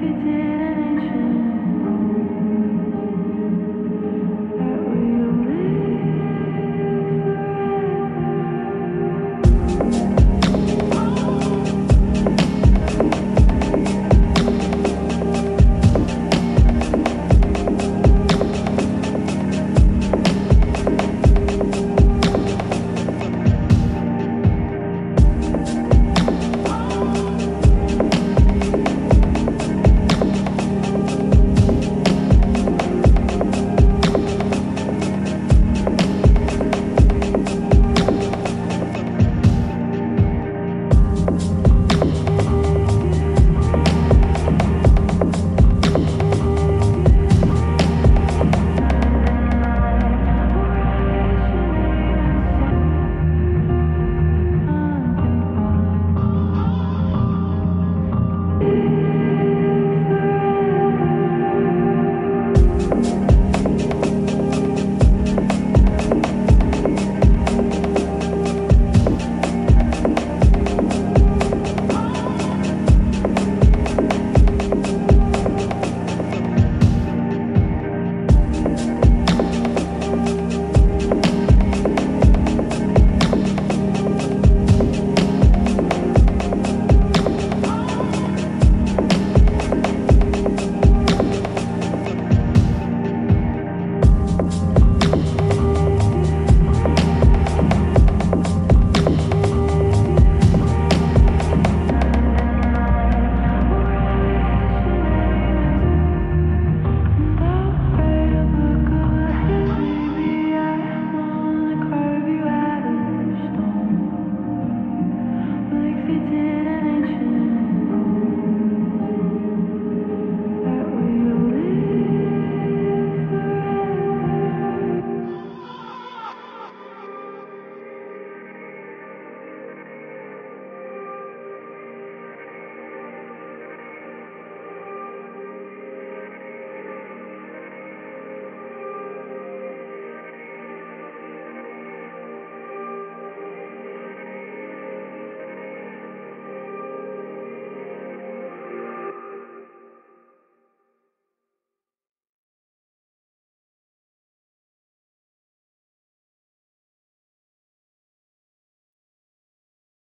if it's